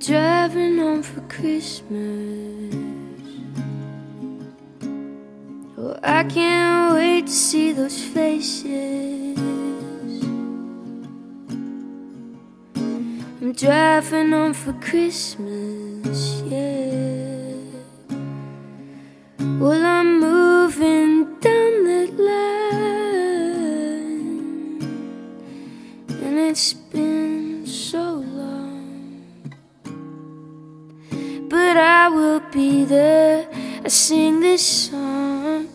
driving home for Christmas. Oh, I can't wait to see those faces. I'm driving home for Christmas, yeah. Well, I'm will be there. I sing this song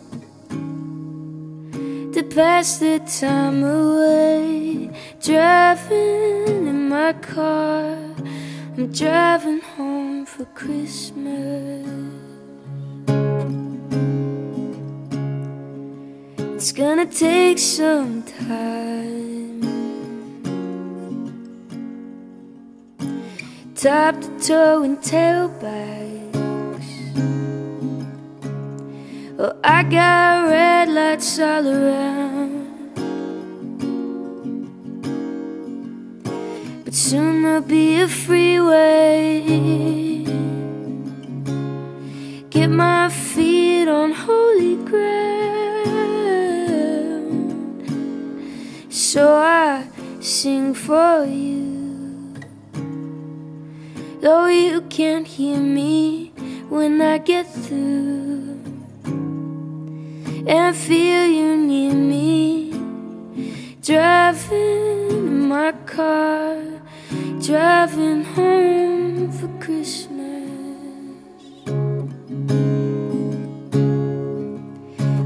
to pass the time away. Driving in my car, I'm driving home for Christmas. It's gonna take some time. Top to toe and tailbags. Oh, got red lights all around. But soon there'll be a freeway. Get my feet on holy ground. So I sing for you. Though you can't hear me when I get through. And feel you near me. Driving in my car, driving home for Christmas.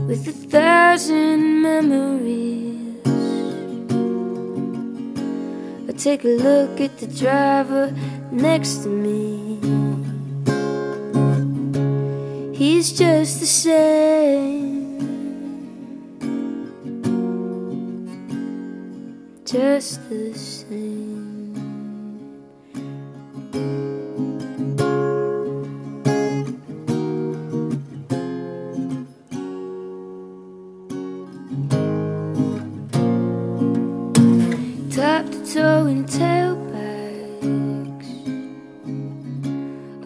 With a thousand memories. I take a look at the driver next to me. He's just the same. Just the same. Top to toe in tailbags.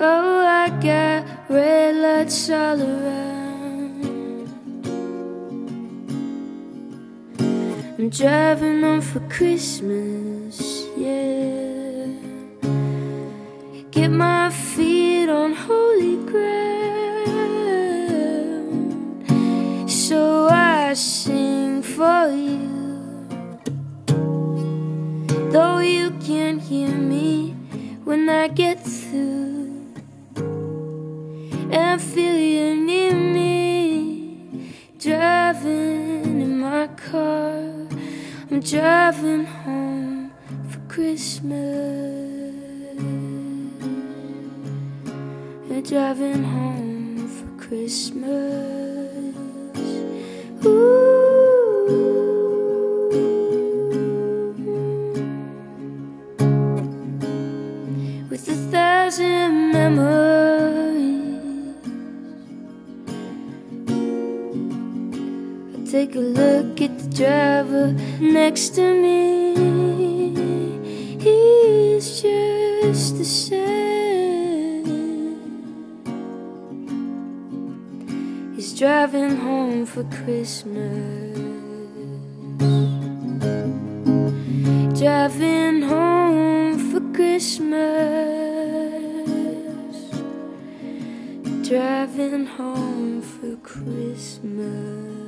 Oh, I got red lights all around. I'm driving home for Christmas, yeah. Get my feet on holy ground. So I sing for you. Though you can't hear me when I get through, and I feel you near me, driving in my car. I'm driving home for Christmas. I'm driving home for Christmas. Ooh. with a thousand memories. Take a look at the driver next to me. He's just the same. He's driving home for Christmas. Driving home for Christmas. Driving home for Christmas.